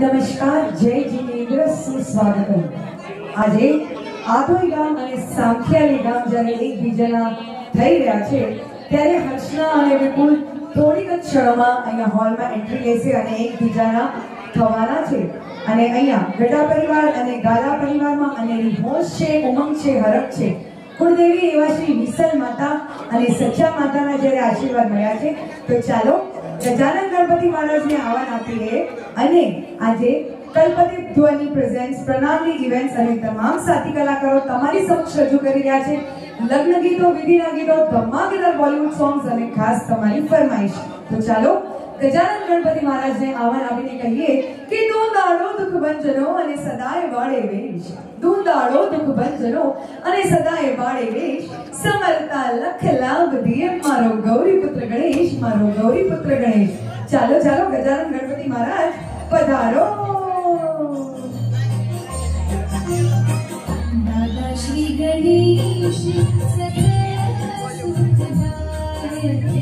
નમસ્કાર, જય જિનેન્દ્ર સુસ્વાગતમ આજે આધોઈ ગામ અને સાંખિયાલી ગામ જ્યારે એકબીજાના થઈ રહ્યા છે, ત્યારે હર્ષના અને વિપુલ થોડીક જ ક્ષણોમાં અહીંયા હોલમાં એન્ટ્રી લેશે અને એકબીજાના થવાના છે. અને અહીંયા ગઢા પરિવાર અને ગાલા પરિવારમાં અને હોશ છે, ઉમંગ છે, હરખ છે. કુળદેવી એવા શ્રી વિસલ માતા અને સચ્ચા માતાના જ્યારે આશીર્વાદ મળ્યા છે, તો ચાલો ગજાનન ગણપતિ મહારાજને આહવાન આપીએ અને આજે કલ્પતિ ધ્વની પ્રેઝન્ટ્સ પ્રણામની ઇવેન્ટ્સ અને તમામ સાથી કલાકારો તમારી સમક્ષ રજૂ કરી રહ્યા છે. લગ્ન ગીતો, વિધિના ગીતો ધમાકેદાર બોલિવૂડ સોંગ્સ અને ખાસ તમારી ફરમાઈશ. તો ચાલો ગજાનન ગણપતિ મહારાજને આહવાન આપીને કહીએ કે તું દાડો દુઃખ ભંજનો અને સદાય વાળે વેશ. ઉદાળો દુઃખ બંજરો અને સદાય બાળે વેશ. સમરતા લખ લાભ દિયે મારો ગૌરી પુત્ર ગણેશ, મારો ગૌરી પુત્ર ગણેશ. ચાલો ચાલો, ગજાનન ગણપતિ મહારાજ, પધારો. દાદા શ્રી ગણેશ સદા સુખદાયક